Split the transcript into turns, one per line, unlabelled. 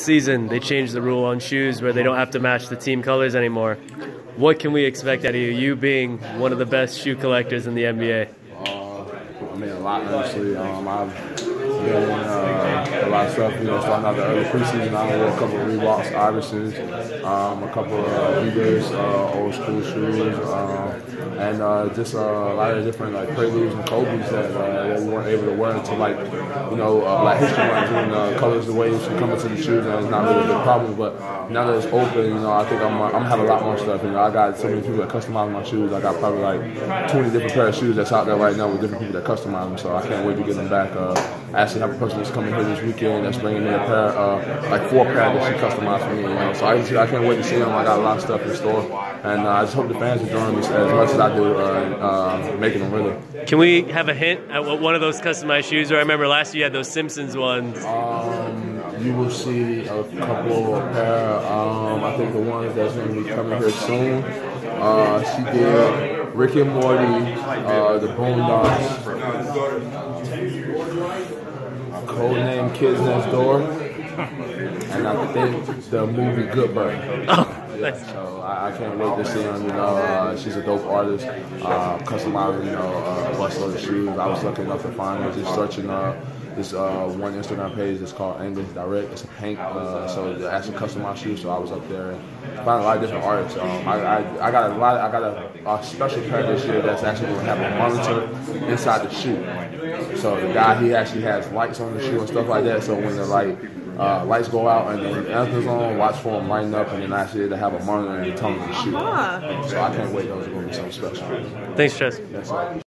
season they changed the rule on shoes where they don't have to match the team colors anymore. What can we expect out of you? You being one of the best shoe collectors in the NBA.
Uh, I mean, a lot, honestly. Um, I've been uh, a lot of stuff. You know, starting out the early preseason, I wore a couple of Reeboks, Iversons, um, a couple of Adidas, uh, old school shoes, um, and uh, just uh, a lot of different like Preludes and Kobe's that, uh, that we weren't able to wear until like, you know, uh, Black History Month and uh, colors the way should come into the shoes, and it's not really a big problem. But now that it's open, you know, I think I'm, I'm gonna have a lot more stuff. You know, I got so many people that customize my shoes. I got probably like 20 different pair of shoes that's out there right now with different people that customize them. So I can't wait to get them back. Uh, I actually have a person that's coming here this weekend that's bringing me a pair, uh, like four pair that she customized for me. You know, so I, I can't wait to see them. I got a lot of stuff in store, and uh, I just hope the fans enjoy them as, as much as I do uh, uh, making them. Really.
Can we have a hint at what one of those customized shoes? Or I remember last year you had those Simpsons ones.
Um, you will see a couple of pair. Um, I think the ones that's going to be coming here soon. Uh, she did Rick and Morty, uh, the Boondocks, Codename Kids Next Door, and I think the movie Good Burger. So I, I can't wait to see them. You know, uh, she's a dope artist, uh, customizing you know uh, busload of shoes. I was lucky enough to find her just searching uh, this uh, one Instagram page that's called English Direct. It's a pink, uh, so they actually customized shoes. So I was up there and found a lot of different artists. Um, I, I, I got a lot. I got a, a special pair this year that's actually going to have a monitor inside the shoe. So the guy he actually has lights on the shoe and stuff like that. So when the light uh, lights go out and then anthem's on, watch for them lighting up, and then actually they have a monitor and the tongue of the shoe.
Ah.
So I can't wait. Those are going to be something special.
Thanks, Trez.
Yes, sir.